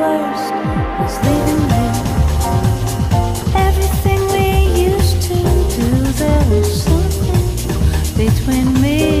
was leaving. Everything we used to do, there was something between me.